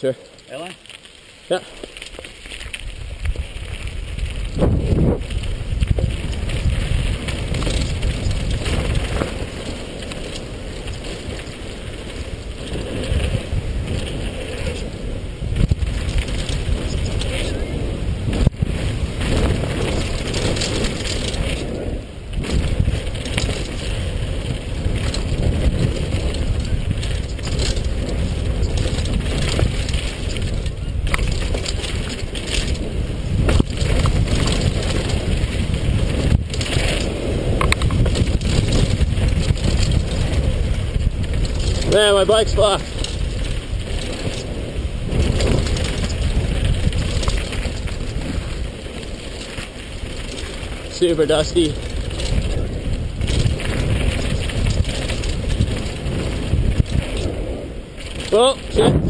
Sure. Ellen? Yeah. Man, my bike's fucked. Super dusty. Oh, shit.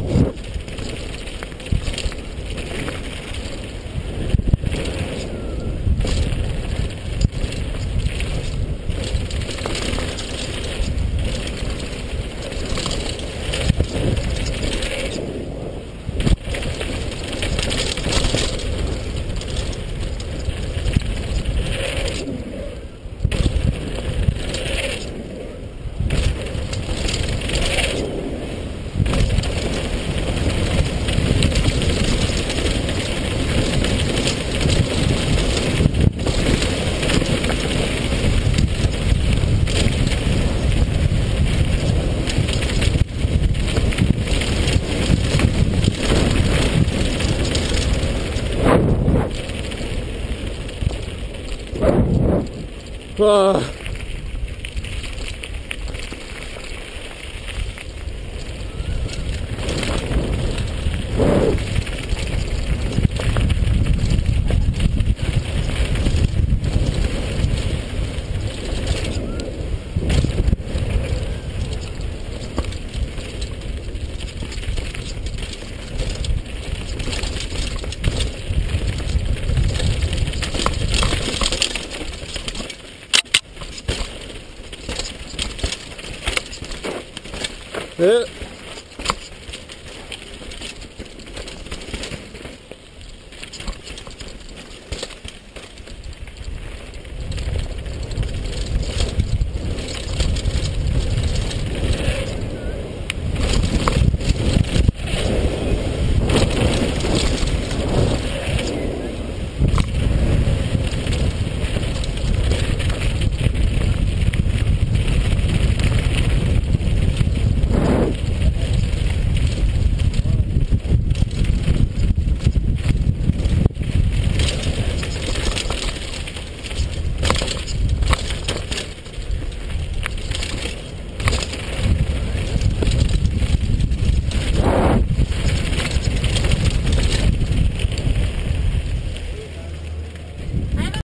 哇 Okay.